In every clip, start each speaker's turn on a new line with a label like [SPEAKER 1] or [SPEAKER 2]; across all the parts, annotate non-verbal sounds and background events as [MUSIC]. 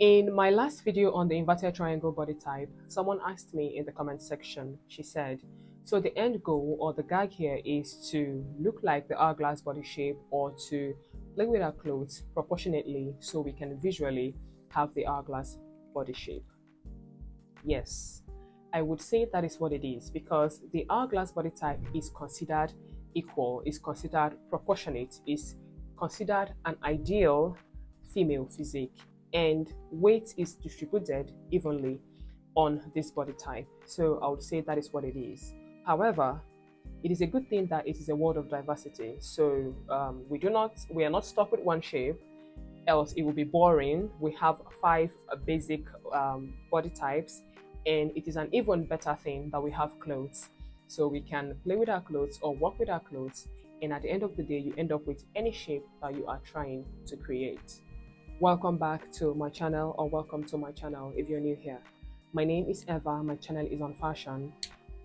[SPEAKER 1] In my last video on the inverted triangle body type, someone asked me in the comment section, she said, so the end goal or the gag here is to look like the hourglass body shape or to play with our clothes proportionately so we can visually have the hourglass body shape. Yes, I would say that is what it is because the hourglass body type is considered equal, is considered proportionate, is considered an ideal female physique and weight is distributed evenly on this body type. So I would say that is what it is. However, it is a good thing that it is a world of diversity. So um, we do not, we are not stuck with one shape, else it will be boring. We have five basic um, body types, and it is an even better thing that we have clothes. So we can play with our clothes or work with our clothes, and at the end of the day, you end up with any shape that you are trying to create. Welcome back to my channel or welcome to my channel if you're new here. My name is Eva, my channel is on fashion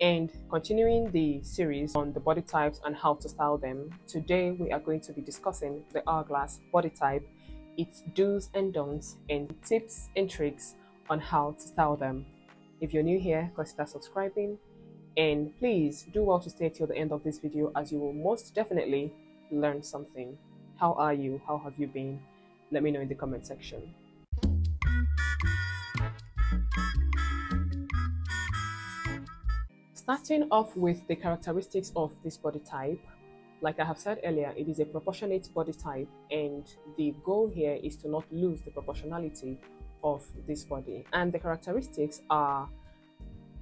[SPEAKER 1] and continuing the series on the body types and how to style them, today we are going to be discussing the hourglass body type, its do's and don'ts and tips and tricks on how to style them. If you're new here, consider subscribing and please do well to stay till the end of this video as you will most definitely learn something. How are you? How have you been? Let me know in the comment section. Starting off with the characteristics of this body type, like I have said earlier, it is a proportionate body type and the goal here is to not lose the proportionality of this body. And the characteristics are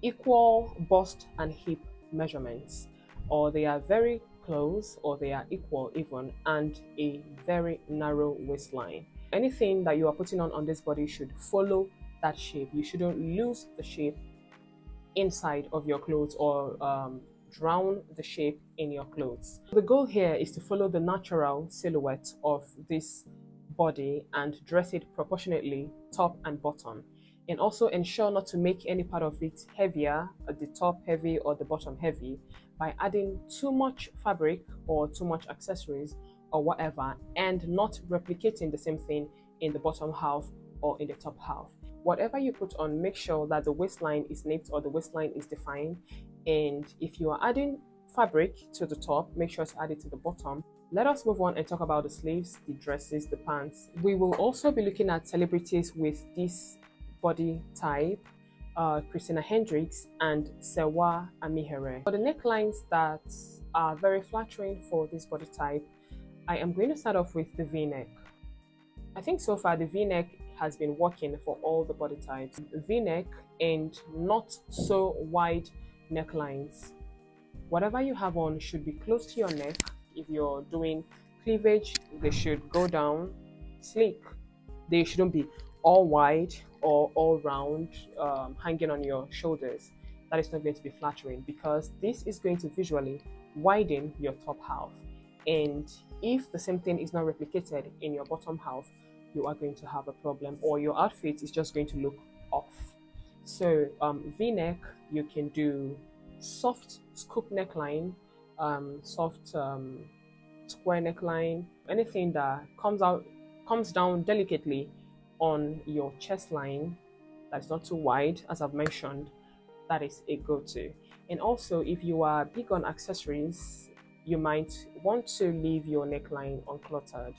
[SPEAKER 1] equal bust and hip measurements or they are very close or they are equal even and a very narrow waistline. Anything that you are putting on on this body should follow that shape. You shouldn't lose the shape inside of your clothes or um, drown the shape in your clothes. The goal here is to follow the natural silhouette of this body and dress it proportionately top and bottom and also ensure not to make any part of it heavier, the top heavy or the bottom heavy by adding too much fabric or too much accessories or whatever and not replicating the same thing in the bottom half or in the top half. Whatever you put on, make sure that the waistline is knit or the waistline is defined. And if you are adding fabric to the top, make sure to add it to the bottom. Let us move on and talk about the sleeves, the dresses, the pants. We will also be looking at celebrities with this body type, uh, Christina Hendricks and Serwaa Amihere. For the necklines that are very flattering for this body type, I am going to start off with the V-neck. I think so far the V-neck has been working for all the body types. V-neck and not so wide necklines. Whatever you have on should be close to your neck. If you're doing cleavage, they should go down sleek. They shouldn't be all wide or all round um, hanging on your shoulders that is not going to be flattering because this is going to visually widen your top half. And if the same thing is not replicated in your bottom half you are going to have a problem or your outfit is just going to look off. So um, v-neck you can do soft scoop neckline um, soft um, square neckline anything that comes out comes down delicately on your chest line that's not too wide, as I've mentioned, that is a go-to. And also, if you are big on accessories, you might want to leave your neckline uncluttered.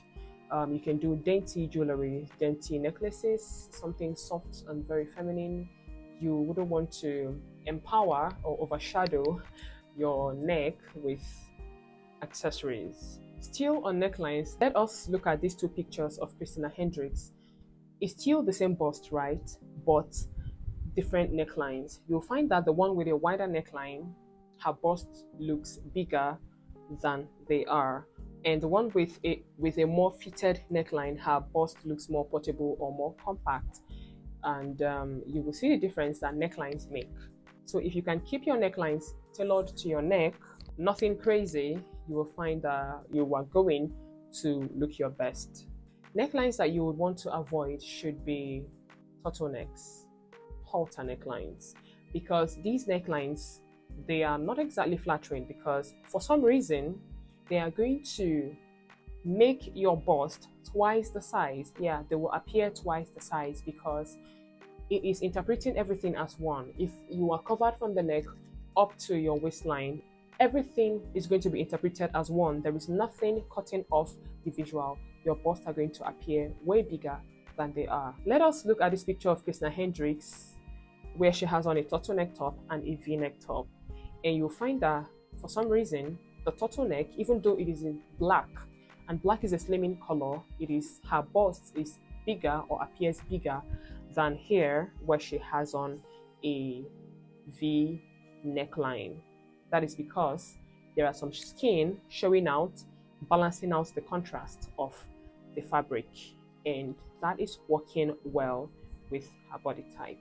[SPEAKER 1] Um, you can do dainty jewelry, dainty necklaces, something soft and very feminine. You wouldn't want to empower or overshadow your neck with accessories. Still on necklines, let us look at these two pictures of Christina Hendricks it's still the same bust, right? But different necklines. You'll find that the one with a wider neckline, her bust looks bigger than they are. And the one with a with a more fitted neckline, her bust looks more portable or more compact. And um, you will see the difference that necklines make. So if you can keep your necklines tailored to your neck, nothing crazy, you will find that you are going to look your best. Necklines that you would want to avoid should be turtlenecks, halter necklines, because these necklines, they are not exactly flattering because for some reason, they are going to make your bust twice the size. Yeah, they will appear twice the size because it is interpreting everything as one. If you are covered from the neck up to your waistline, everything is going to be interpreted as one. There is nothing cutting off the visual. Your busts are going to appear way bigger than they are. Let us look at this picture of Christina Hendricks where she has on a turtleneck top and a v-neck top. And you'll find that for some reason, the turtleneck, even though it is in black, and black is a slimming color, it is her bust is bigger or appears bigger than here where she has on a V neckline. That is because there are some skin showing out, balancing out the contrast of the fabric, and that is working well with her body type.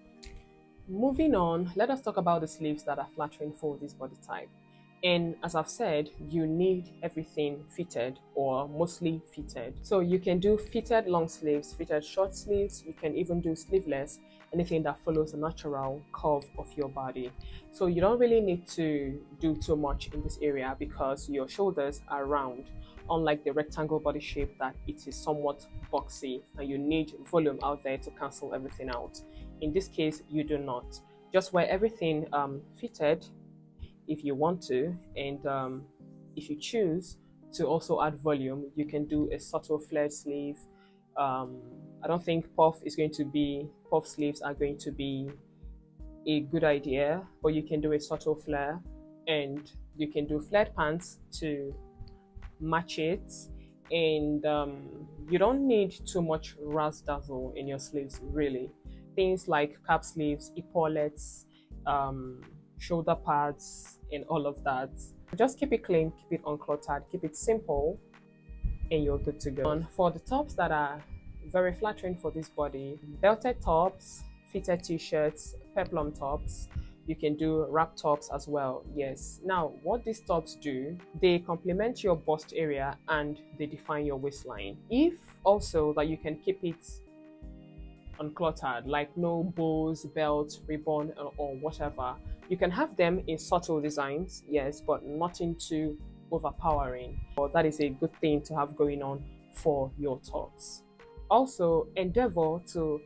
[SPEAKER 1] Moving on, let us talk about the sleeves that are flattering for this body type. And as I've said, you need everything fitted or mostly fitted. So you can do fitted long sleeves, fitted short sleeves, you can even do sleeveless, anything that follows the natural curve of your body. So you don't really need to do too much in this area because your shoulders are round, unlike the rectangle body shape that it is somewhat boxy and you need volume out there to cancel everything out. In this case, you do not. Just wear everything um, fitted if you want to and um, if you choose to also add volume you can do a subtle flared sleeve. Um, I don't think puff is going to be puff sleeves are going to be a good idea but you can do a subtle flare and you can do flared pants to match it. And um, you don't need too much ras dazzle in your sleeves really. Things like cap sleeves epaulets um, shoulder pads, and all of that. Just keep it clean, keep it uncluttered, keep it simple, and you're good to go. And for the tops that are very flattering for this body, belted tops, fitted t-shirts, peplum tops, you can do wrap tops as well yes now what these tops do they complement your bust area and they define your waistline if also that you can keep it uncluttered like no bows belt ribbon or, or whatever you can have them in subtle designs, yes, but nothing too overpowering. But that is a good thing to have going on for your tops. Also, endeavor to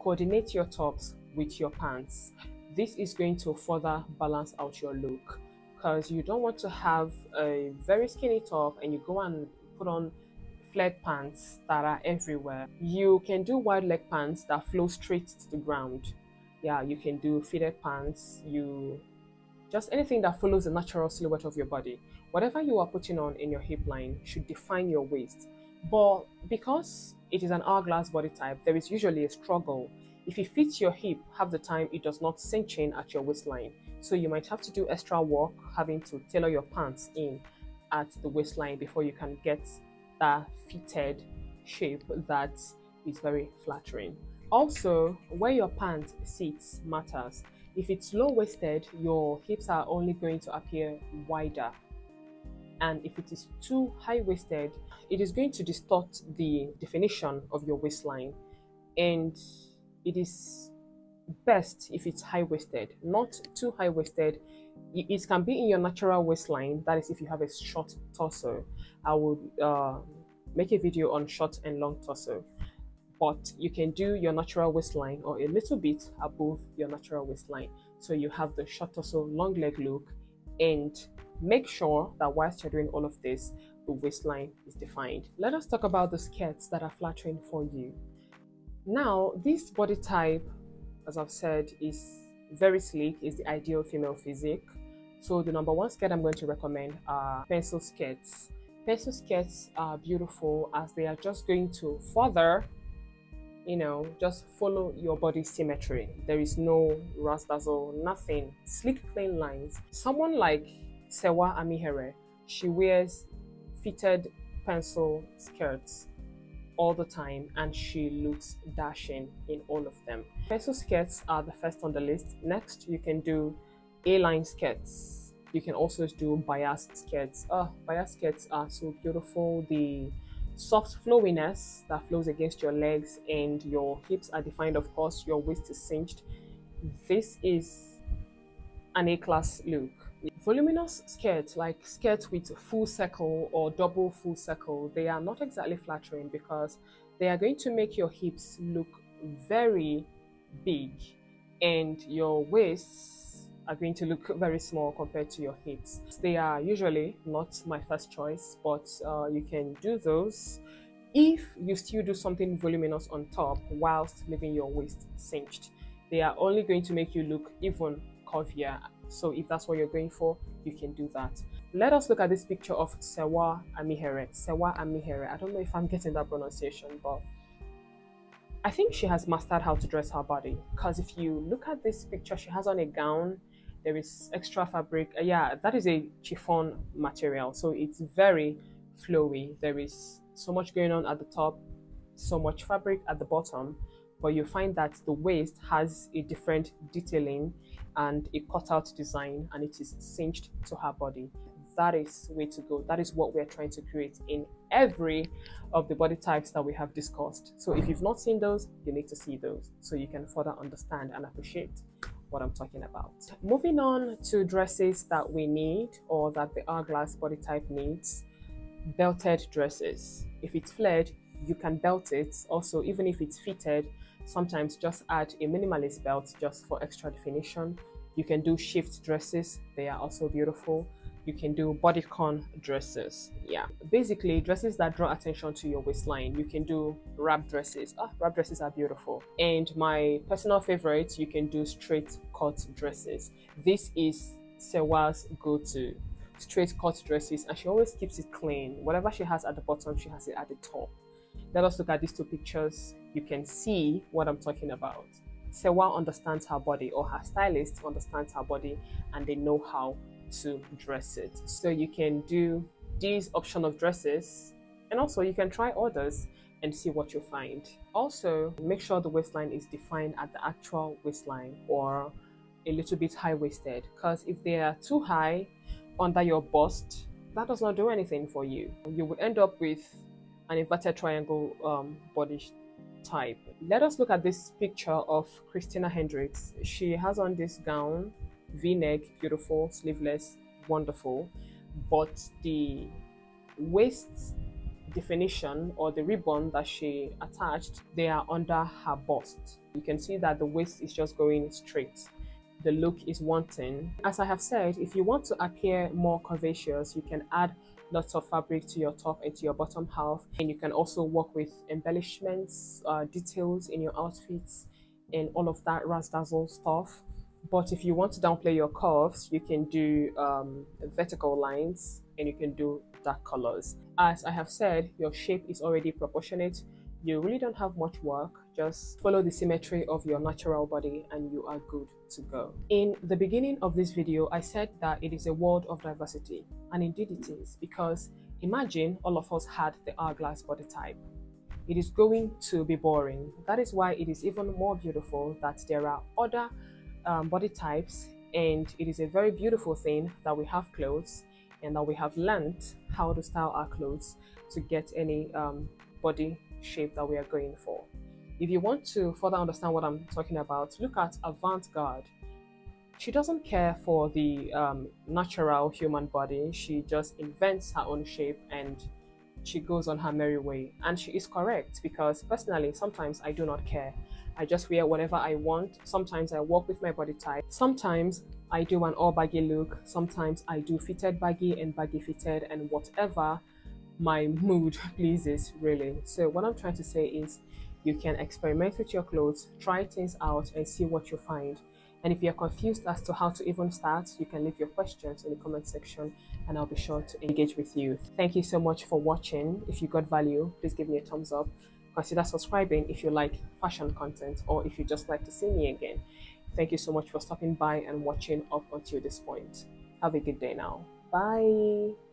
[SPEAKER 1] coordinate your tops with your pants. This is going to further balance out your look because you don't want to have a very skinny top and you go and put on flared pants that are everywhere. You can do wide leg pants that flow straight to the ground. Yeah you can do fitted pants you just anything that follows the natural silhouette of your body. Whatever you are putting on in your hip line should define your waist. But because it is an hourglass body type there is usually a struggle. If it fits your hip half the time it does not cinch in at your waistline. So you might have to do extra work having to tailor your pants in at the waistline before you can get that fitted shape that is very flattering also, where your pants sits matters. If it's low-waisted, your hips are only going to appear wider. And if it is too high-waisted, it is going to distort the definition of your waistline. And it is best if it's high-waisted, not too high-waisted. It can be in your natural waistline, that is if you have a short torso. I would uh, make a video on short and long torso but you can do your natural waistline or a little bit above your natural waistline. So you have the short torso, long leg look, and make sure that whilst you're doing all of this, the waistline is defined. Let us talk about the skirts that are flattering for you. Now, this body type, as I've said, is very sleek, is the ideal female physique. So the number one skirt I'm going to recommend are pencil skirts. Pencil skirts are beautiful as they are just going to further you know, just follow your body symmetry. There is no ras dazzle, nothing. Sleek, clean lines. Someone like Serwaa Amihere, she wears fitted pencil skirts all the time and she looks dashing in all of them. Pencil skirts are the first on the list. Next, you can do A-line skirts. You can also do bias skirts. Oh, bias skirts are so beautiful. The soft flowiness that flows against your legs and your hips are defined of course your waist is cinched this is an a-class look Voluminous skirts, like skirts with full circle or double full circle, they are not exactly flattering because they are going to make your hips look very big and your waists are going to look very small compared to your hips. They are usually not my first choice, but uh, you can do those if you still do something voluminous on top whilst leaving your waist cinched. They are only going to make you look even curvier. So if that's what you're going for, you can do that. Let us look at this picture of Serwaa Amihere. Serwaa Amihere. I don't know if I'm getting that pronunciation, but I think she has mastered how to dress her body. Because if you look at this picture, she has on a gown. There is extra fabric. Uh, yeah, that is a chiffon material. So it's very flowy. There is so much going on at the top, so much fabric at the bottom. But you find that the waist has a different detailing and a cutout design and it is cinched to her body that is way to go. That is what we're trying to create in every of the body types that we have discussed. So if you've not seen those, you need to see those so you can further understand and appreciate what I'm talking about. Moving on to dresses that we need or that the hourglass body type needs, belted dresses. If it's flared, you can belt it. Also, even if it's fitted, sometimes just add a minimalist belt just for extra definition. You can do shift dresses, they are also beautiful you can do bodycon dresses. Yeah, basically dresses that draw attention to your waistline. You can do wrap dresses. Ah, wrap dresses are beautiful. And my personal favorite, you can do straight cut dresses. This is Serwaa's go-to straight cut dresses and she always keeps it clean. Whatever she has at the bottom, she has it at the top. Let us look at these two pictures. You can see what I'm talking about. Serwaa understands her body or her stylist understands her body and they know how to dress it. So you can do these option of dresses and also you can try others and see what you find. Also, make sure the waistline is defined at the actual waistline or a little bit high-waisted because if they are too high under your bust, that does not do anything for you. You would end up with an inverted triangle um, body type. Let us look at this picture of Christina Hendricks. She has on this gown v-neck beautiful sleeveless wonderful but the waist definition or the ribbon that she attached they are under her bust you can see that the waist is just going straight the look is wanting as i have said if you want to appear more curvaceous you can add lots of fabric to your top and to your bottom half and you can also work with embellishments uh, details in your outfits and all of that razzle dazzle stuff but if you want to downplay your curves, you can do um, vertical lines and you can do dark colors. As I have said, your shape is already proportionate. You really don't have much work. Just follow the symmetry of your natural body and you are good to go. In the beginning of this video, I said that it is a world of diversity. And indeed it is because imagine all of us had the hourglass body type it is going to be boring. That is why it is even more beautiful that there are other um, body types and it is a very beautiful thing that we have clothes and that we have learned how to style our clothes to get any um, body shape that we are going for. If you want to further understand what I'm talking about, look at Avant-Garde. She doesn't care for the um, natural human body. She just invents her own shape and she goes on her merry way. And she is correct because personally, sometimes I do not care. I just wear whatever I want. Sometimes I walk with my body type. Sometimes I do an all baggy look. Sometimes I do fitted baggy and baggy fitted and whatever my mood [LAUGHS] pleases, really. So, what I'm trying to say is you can experiment with your clothes, try things out, and see what you find. And if you're confused as to how to even start, you can leave your questions in the comment section and I'll be sure to engage with you. Thank you so much for watching. If you got value, please give me a thumbs up consider subscribing if you like fashion content or if you just like to see me again. Thank you so much for stopping by and watching up until this point. Have a good day now. Bye.